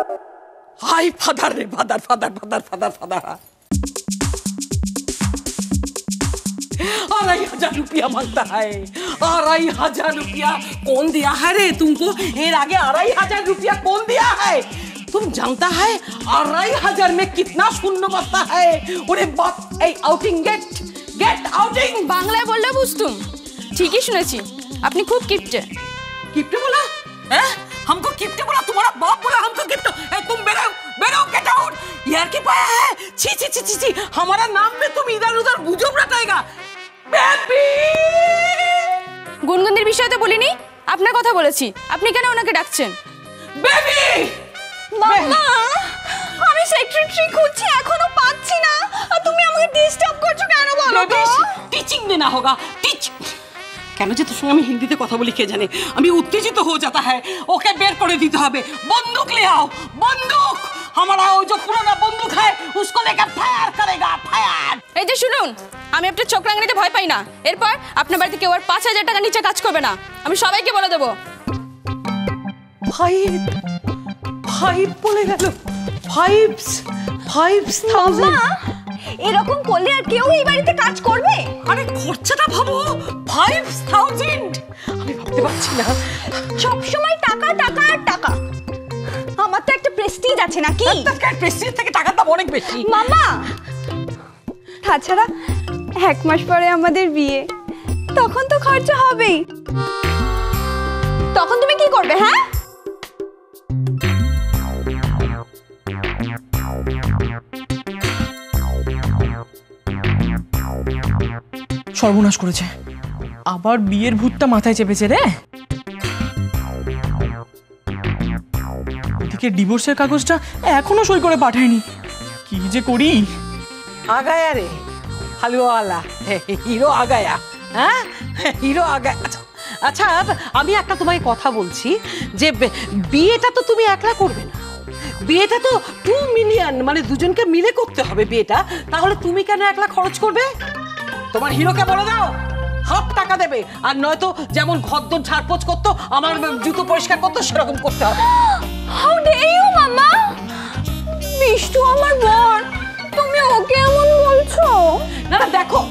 हाय father रे father father father father father अढ़ाई हजार रुपया मांगता है अढ़ाई हजार रुपया कौन दिया है रे तुमको एर आगे अढ़ाई हजार रुपया कौन दिया है तुम जानता है अढ़ाई हजार में कितना शून्य बचता है अरे बाप ए आउटिंग गेट गेट आउटिंग বাংলায় বললে বুঝতুম ঠিকই শুনেছি আপনি খুব কিপটে किप्टे बोला हैं हमको किप्टे बोला तुम्हारा बाप बोला हमको किप्टे ए, तुम बेरो बेरो गेट आउट यार की पाया है छी छी छी छी छी हमारा नाम पे तुम इधर उधर गुजब रटाएगा बेबी গুনগুনদের বিষয়ে তো বলিনি আপনার কথা বলেছি আপনি কেন ওনাকে ডাকছেন বেবি মামা আমি সেক্রেটারি খুঁজছি এখনো পাচ্ছি না আর তুমি আমাকে ডিস্টার্ব করছো কেন বলো তো টিচিং देना होगा টিচ কেন যে তোর সঙ্গে আমি হিন্দিতে কথা বলি কে জানে আমি উত্তেজিত হয়ে जाता है ওকে বের করে দিতে হবে বন্দুক ले आओ बंदूक हमारा वो जो पुराना बंदूक है उसको लेकर फायर करेगा फायर এই যে শুনুন আমি আপনার চোখ রাঙানিতে ভয় পাই না এরপর আপনার বাড়িতে কেউ আর পাঁচ হাজার টাকা নিচে কাজ করবে না আমি সবাইকে বলে দেবো ফাইভ ফাইভ বলে গেল ফাইভস ফাইভস থাউজেন্ড এরকম করলে আর কেউ এই বাড়িতে কাজ করবে? আরে খরচাটা ভাবো ফাইভ থাউজেন্ড আমি ভাবতে পারছি না। সব সময় টাকা টাকা আর টাকা। আমার তো একটা প্রেস্টিজ আছে নাকি? প্রেসিডেন্ট থেকে টাকার দাম অনেক বেশি। মামা! তাছাড়া এক মাস পরে আমাদের বিয়ে। তখন তো খরচা হবেই। তখন তুমি কি করবে হ্যাঁ? সর্বনাশ করেছে। আবার বিয়ের ভূতটা মাথায় চেপেছে রে। ওদিকে ডিভোর্সের কাগজটা এখনও সই করে পাঠায়নি। কি যে করি? আগায়া রে, হালুয়াওয়ালা। হিরো আগায়া। হ্যাঁ? হিরো আগায়া। আচ্ছা, আচ্ছা আমি একটা তোমায় কথা বলছি যে বিয়েটা তো তুমি একলা করবে না। বিয়েটা তো টু মিলিয়ন মানে দুজনকে মিলে করতে হবে বিয়েটা। তাহলে তুমি কেন একলা খরচ করবে? তোমার হিরোকে বলে দাও। হাফ টাকা দেবে। আর নয়তো যেমন ঘরদোর ঝাড়পোছ করতো আমার জুতো পরিষ্কার করতো সেরকম করতে হবে। হাউ ডে ইউ মামা? মিষ্টু আমার বোন তুমি ওকে এমন বলছো? না না দেখো।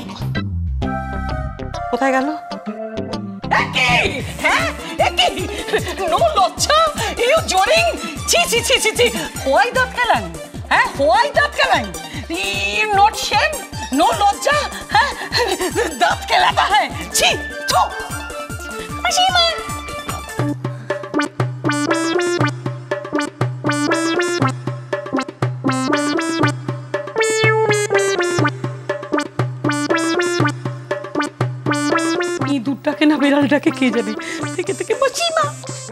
কোথায় গেল? হ্যাঁ নো লজ্জা! ইউ জোরিং! ছি ছি ছি ছি ছি! হোয়াই দাঁত খেলেন হ্যাঁ হোয়াই দাঁত খেলেন ইউ নট শেম নো লজ্জা হ্যাঁ দাঁত খেলাটা হ্যাঁ ছি থু মাসিমা ইঁদুরটাকে না বেড়ালটাকে কে জানে থেকে থেকে মাসিমা বিষ্টু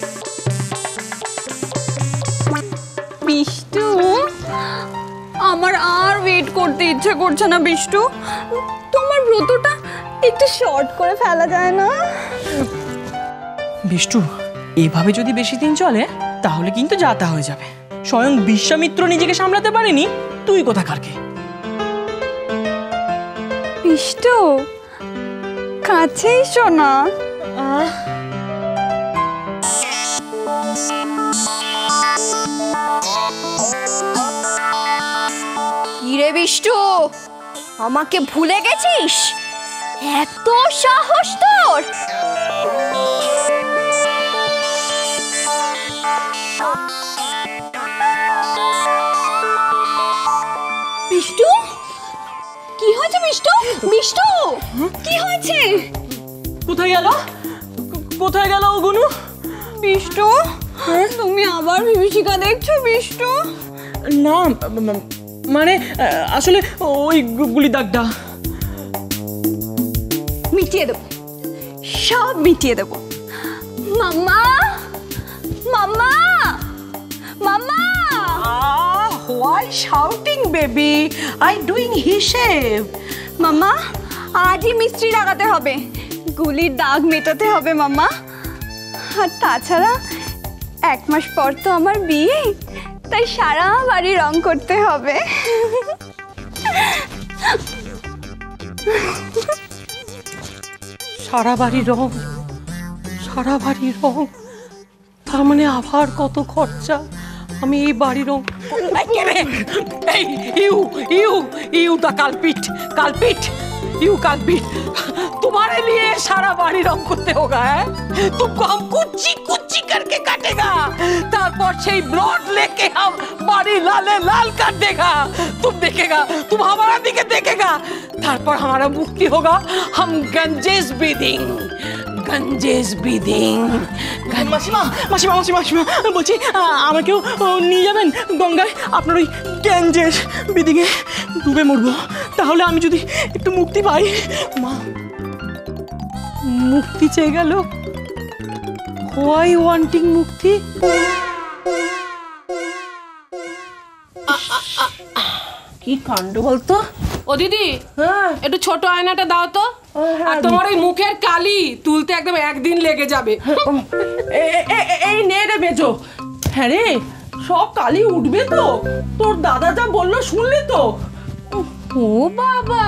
করতে ইচ্ছে করছে না বিষ্টু। তোমার ব্রতটা একটু শর্ট করে ফেলা যায় না? বিষ্টু এভাবে যদি বেশি দিন চলে তাহলে কিন্তু যাতা হয়ে যাবে। স্বয়ং বিশ্বামিত্র নিজেকে সামলাতে পারেনি তুই কোথা কারকে বিষ্টু কাছেই এসো না কিরে আমাকে ভুলে গেছিস? এত সাহস তোর। বিষ্টু কি হয়েছে বিষ্টু বিষ্টু কি হয়েছে? কোথায় গেল? কোথায় গেল ও গুনু? বিষ্টু তুমি আবার বিভীষিকা দেখছ বিষ্টু না মানে আসলে ওই গুলি দাগটা। মিটিয়ে দেবো। সব মিটিয়ে দেবো। মাম্মা! মাম্মা! মাম্মা! why shouting, baby? I doing হিসেব। মাম্মা আজই মিস্ত্রি লাগাতে হবে। গুলির দাগ মেটাতে হবে মাম্মা। আর তাছাড়া এক মাস পর তো আমার বিয়ে। তাই সারা বাড়ি রং করতে হবে। সারা বাড়ি রং, সারা বাড়ি রং। তার মানে আবার কত খরচা? আমি এই বাড়ির রং you you you, the culprit culprit. You कालपीट तुम्हारे लिए सारा बाड़ी रंग करते होगा है तुमको हम कुच्ची कुच्ची करके काटेगा तारपर সেই ब्लड लेके हम बाड़ी लाले लाल कर देगा तुम देखेगा तुम हमारा दिखे देखेगा तारपर हमारा मुक्ति होगा हम गंजेस ब्रीदिंग गंजेस ब्रीदिंग মাসিমা মাসিমা মাসিমা মাসিমা বলছি আ, আমাকেও ও, নিয়ে যাবেন গঙ্গায় আপনার ওই গ্যাঞ্জের বিদিকে ডুবে মরবো। তাহলে আমি যদি একটু মুক্তি পাই মা মুক্তি চেয়ে গেল? হোয়াই ওয়ান্টিং মুক্তি? কি কাণ্ড বলতো ও দিদি হ্যাঁ। একটু ছোট আয়নাটা দাও তো। আর তোমার ওই মুখের কালি তুলতে একদম একদিন লেগে যাবে। এই নে রে মেজো। হ্যাঁ রে সব কালি উঠবে তো। তোর দাদা যা বলল শুনলি তো? ও বাবা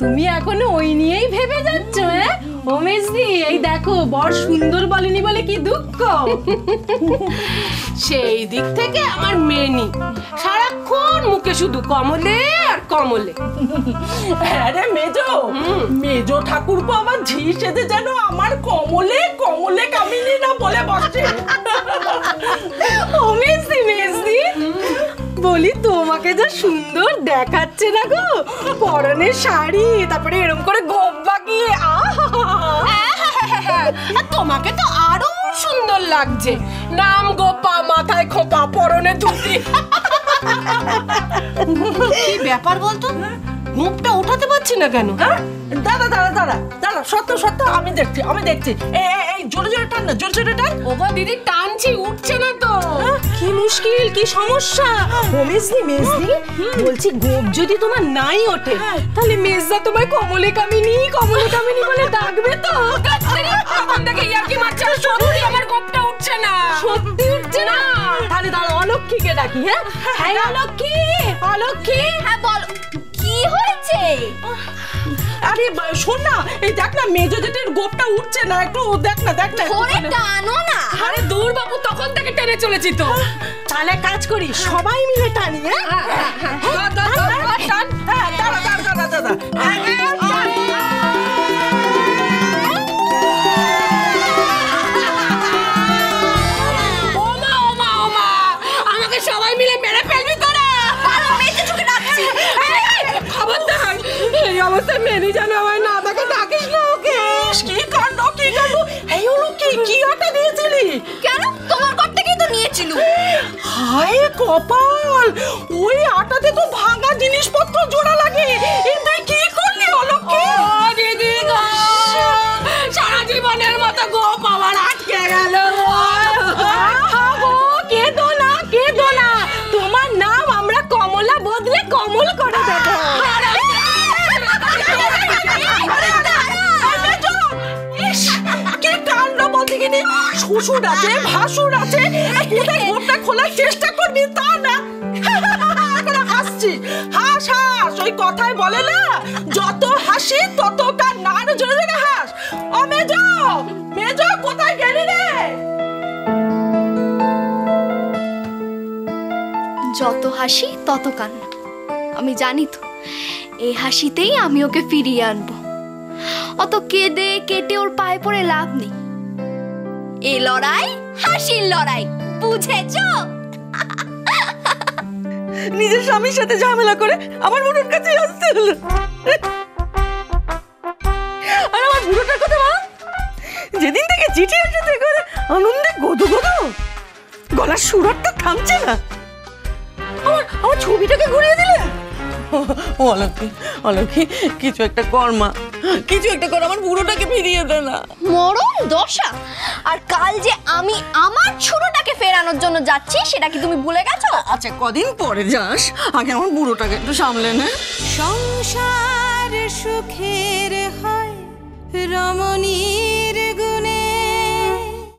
তুমি এখনও ওই নিয়েই ভেবে যাচ্ছ হ্যাঁ? ওমেশদি এই দেখো বর সুন্দর বলেনি বলে কি দুঃখ? সেই দিক থেকে আমার মেনি সারাক্ষণ মুখে শুধু কমলে আর কমলে। হ্যাঁ রে মেজো মেজো ঠাকুরপো আমার ঝি সেজে যেন আমার কমলে কমলে কামিনী না বলে বসে। ও মেসদি মেসদি বলি তোমাকে যা সুন্দর দেখাচ্ছে না গো। পরনের শাড়ি তারপরে এরকম করে গোপ বাগিয়ে তোমাকে তো আরও সুন্দর লাগছে। নাম গোপা মাথায় খোপা পরনে ধুতি। কি ব্যাপার বলতো? মুখটা উঠাতে পারছি না কেন? হ্যাঁ? দাঁড়া দাঁড়া দাঁড়া দাঁড়া সত্য সত্য আমি দেখছি আমি দেখছি। এই জোরে জোরে টান না জোরে জোরে টান। ওগো দিদি টানছি উঠছে না তো। মুশকিল কি সমস্যা? ও মেজদি মেজদি বলছি গোপ যদি তোমার নাই ওঠে তাহলে মেজদা তোমায় কমলে কামিনী কমলে কামিনী বলে ডাকবে তো। থেকে ইয়ার্কি মারছে সত্যি আমার গোপটা উঠছে না। সত্যি উঠছে না? তাহলে দাঁড়া অলক্ষীকে ডাকি হ্যাঁ? হ্যাঁ অলক্ষী। অলক্ষী। হ্যাঁ বল কি হয়েছে? আরে বা- শোন না এই দেখ না মেজো জেটের গোপটা উঠছে না একটু দেখ না দেখ না ধরে টানো না। আরে দূর বাবু তখন থেকে টেনে চলেছি তো। তাহলে কাজ করি সবাই মিলে টানি হ্যাঁ? ধর, ধর, ধর, যেন আমায় না আমাকে ডাকিস না ওকে। কি কাণ্ড কি কাণ্ড? এই হলো কি? কি আটা দিয়েছিলি? কেন? তোমার ঘর থেকেই তো নিয়েছিল। হায় কপাল! ওই আটাতে তো ভাঙা জিনিসপত্র জোড়া কোথায় গোপটা খোলার চেষ্টা করবি তা না। হাসছি। হাস হাস, ওই বলে না, যত হাসি তত নার জোরে হাস। ও মেজো মেজো, কোথায় গেলি রে? যত হাসি তত আমি জানি তো, এই হাসিতেই আমি ওকে ফিরিয়ে আনব। অত কেঁদে কেটে ওর পায়ে পড়ে লাভ নেই। এ লড়াই, হাসির লড়াই, বুঝেছ? নিজের স্বামীর সাথে ঝামেলা করে আমার বুড়োর কাছে আসতে হলো আর আমার বুড়োটার কথা মা যেদিন থেকে চিঠি আসতে করে আনন্দে গদো গদো। গলার সুরটা থামছে না। আমার আমার ছবিটাকে ঘুরিয়ে দিলে? অলক্ষী অলক্ষী কিছু একটা কর মা। কিছু একটা করে আমার বুড়োটাকে ফিরিয়ে দে না। মরণ দশা? আর কাল যে আমি আমার ছোটটাকে ফেরানোর জন্য যাচ্ছি সেটা কি তুমি ভুলে গেছো? আচ্ছা কদিন পরে যাস? আগে আমার বুড়োটাকে একটু সামলে নে। সংসার সুখের হয় রমণীর গো